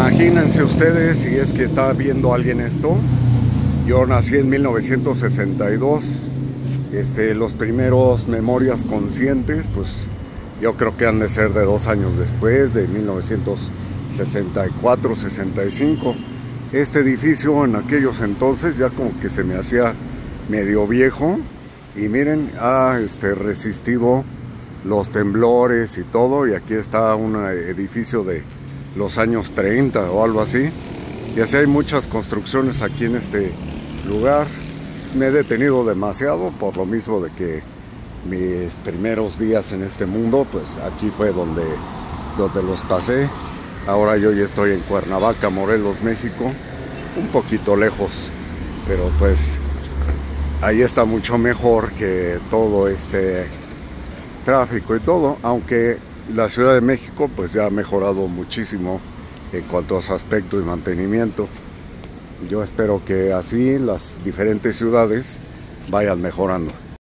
Imagínense ustedes si es que está viendo alguien esto. Yo nací en 1962. Este, los primeros memorias conscientes, pues yo creo que han de ser de dos años después, de 1964, 65. Este edificio en aquellos entonces ya como que se me hacía medio viejo y miren, ha este, resistido los temblores y todo y aquí está un edificio de los años 30 o algo así. Y así hay muchas construcciones aquí en este lugar. Me he detenido demasiado por lo mismo de que mis primeros días en este mundo pues aquí fue donde donde los pasé. Ahora yo ya estoy en Cuernavaca Morelos México un poquito lejos pero pues ahí está mucho mejor que todo este tráfico y todo, aunque la Ciudad de México pues ya ha mejorado muchísimo en cuanto a su aspecto y mantenimiento. Yo espero que así las diferentes ciudades vayan mejorando.